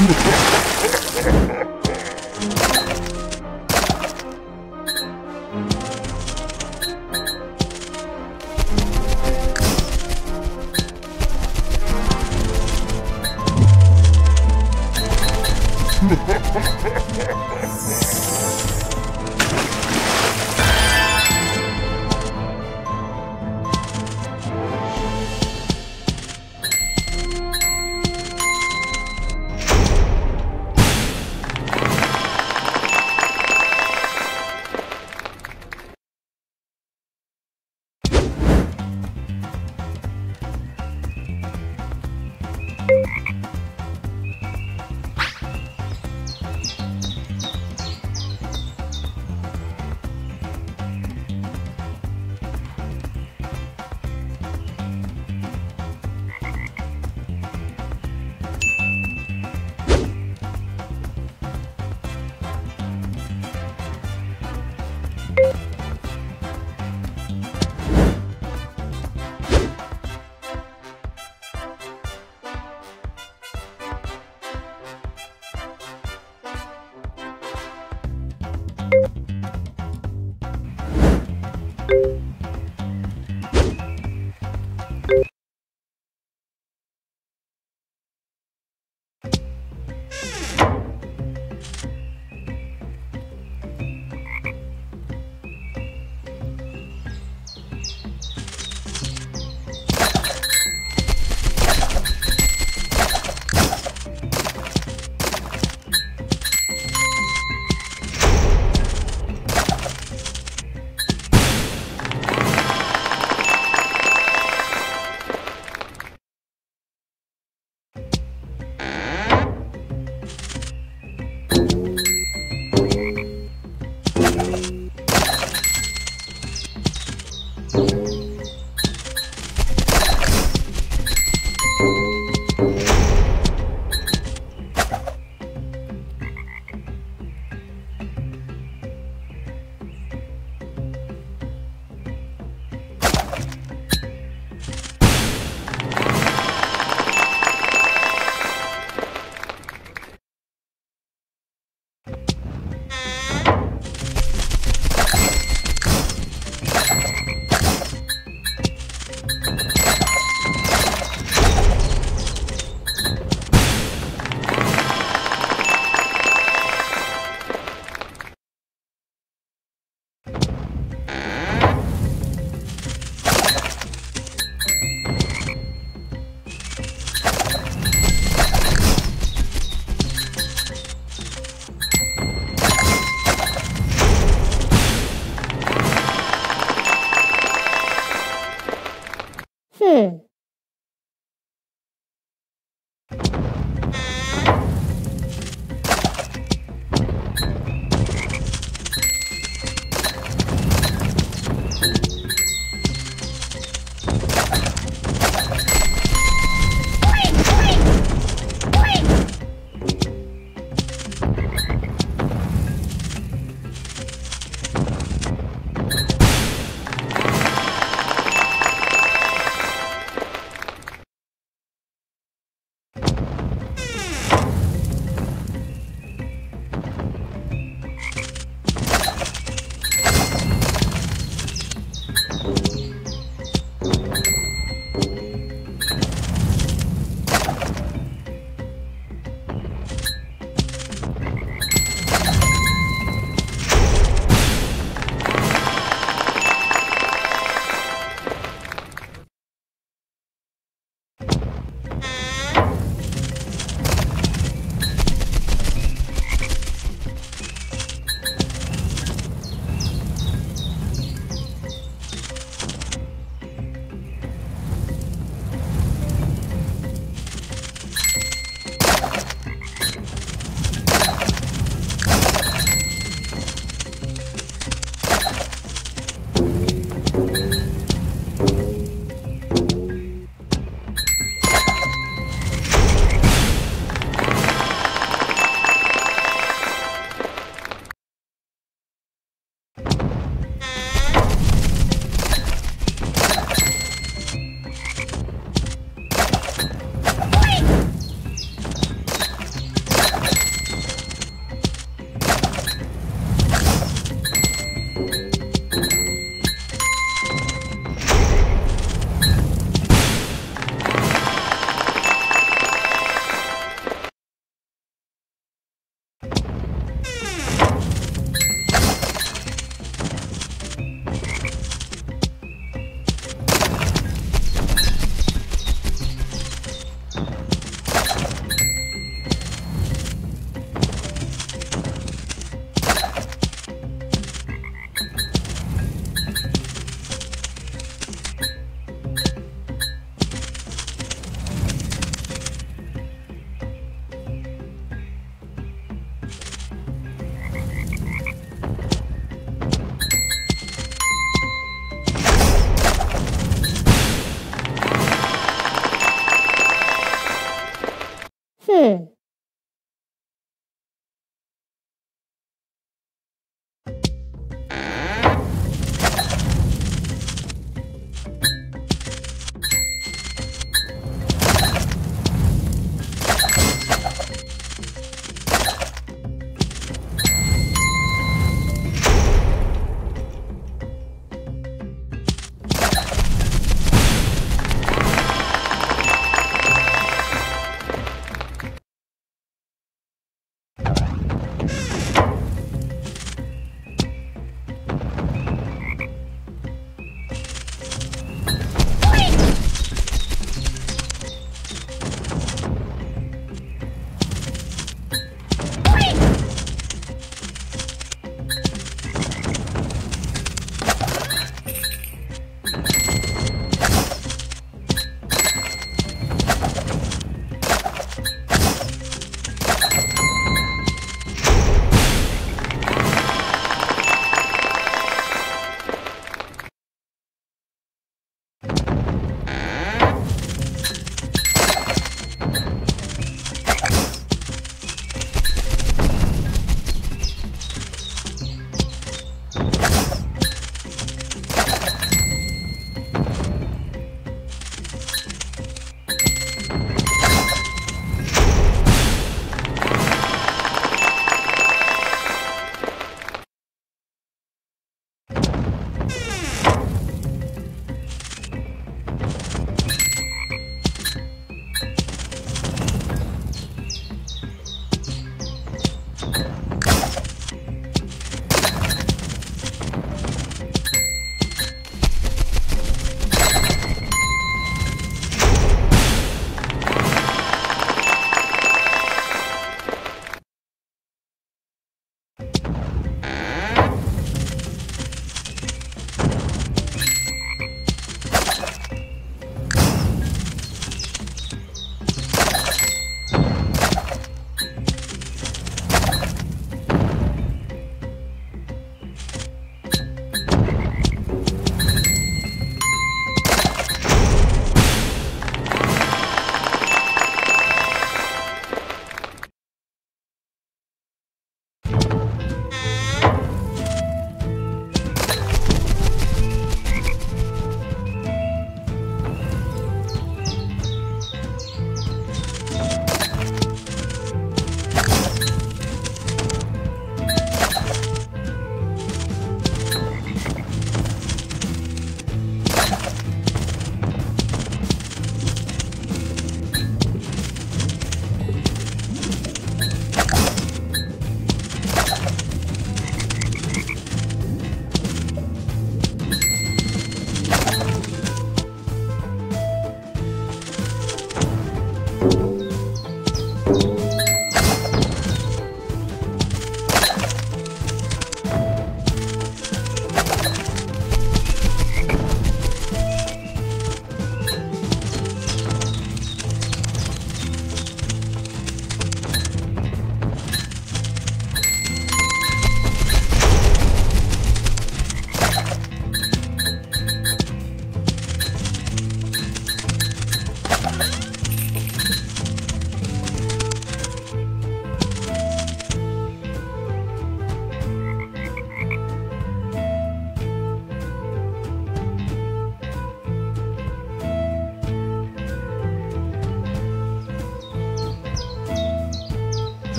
Hmm.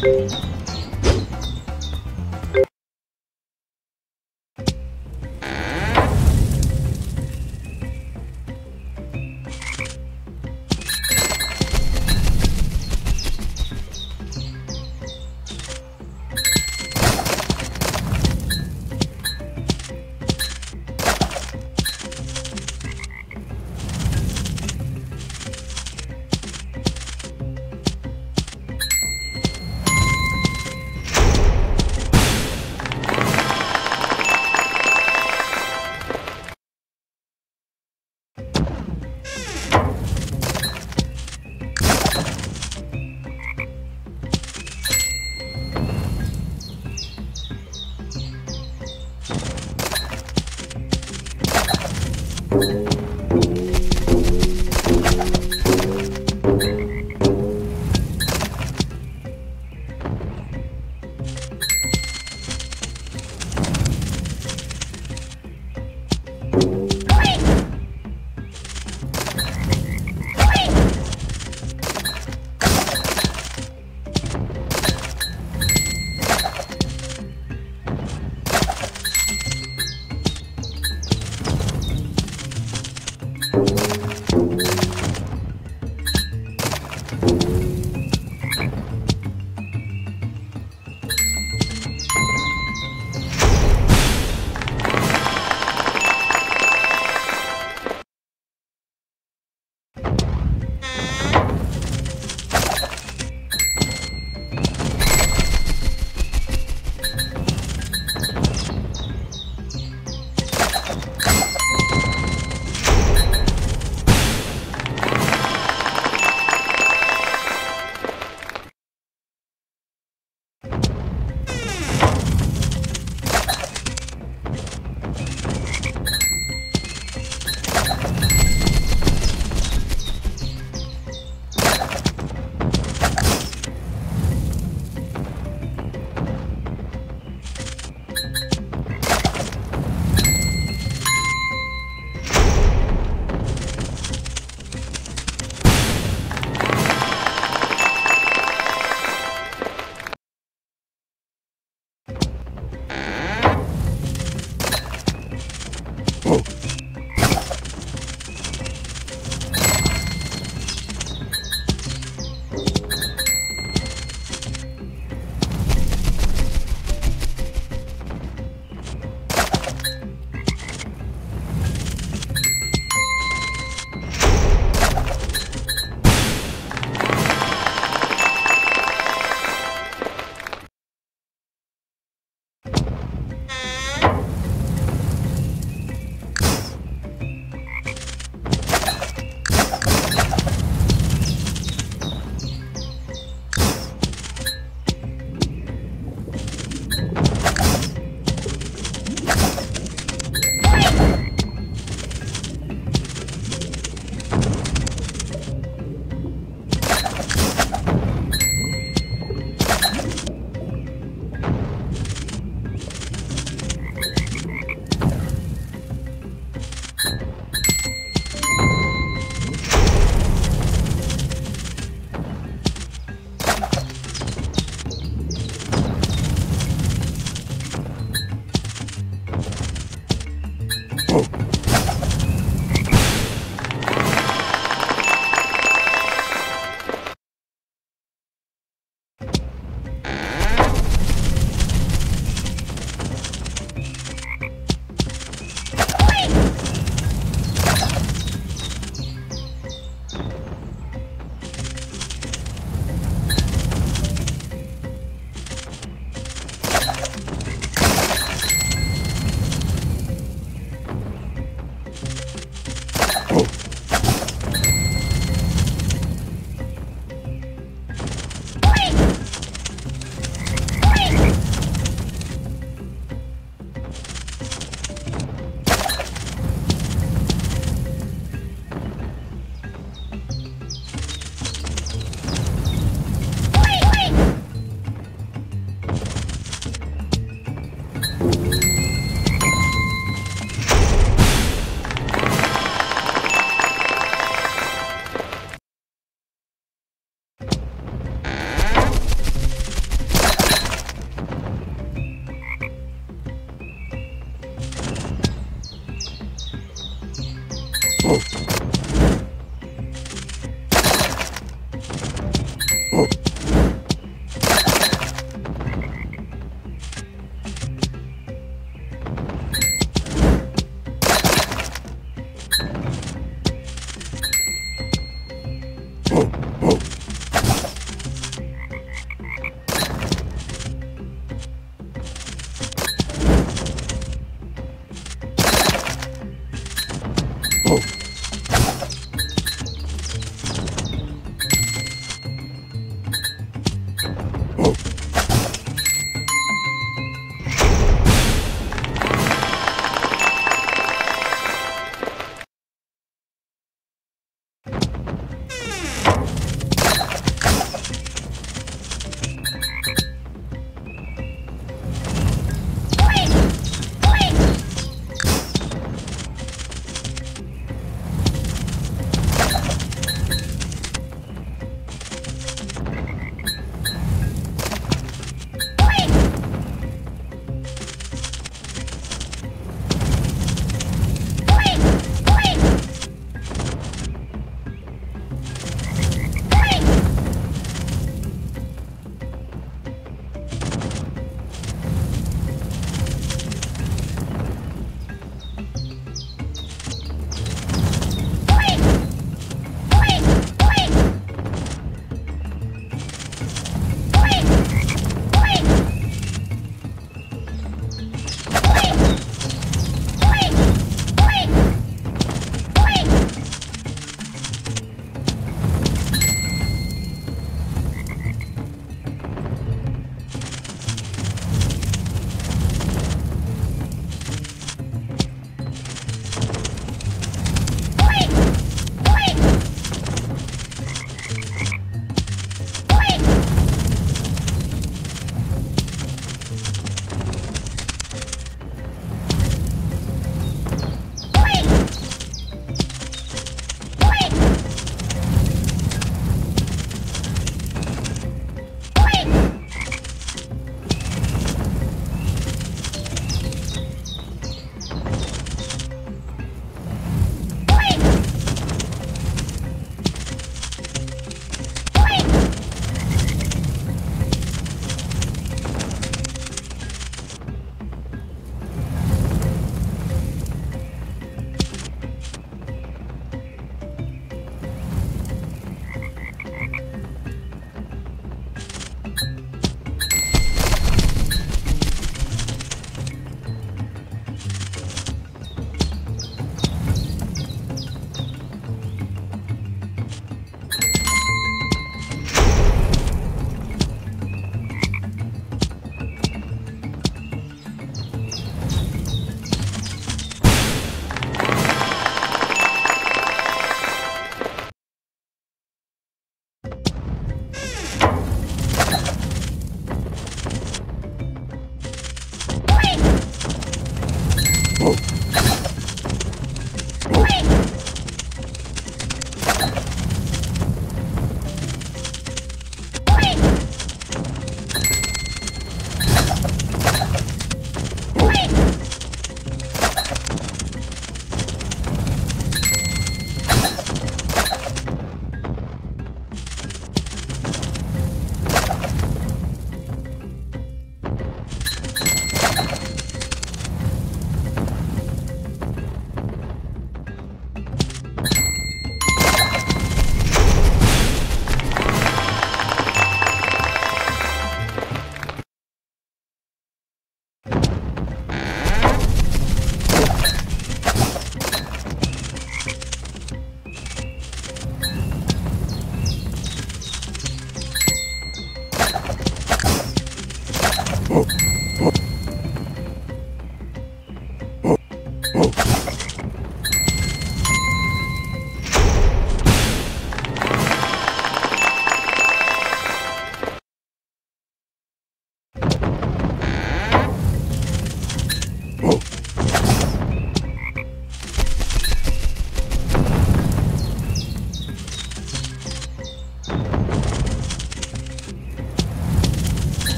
Música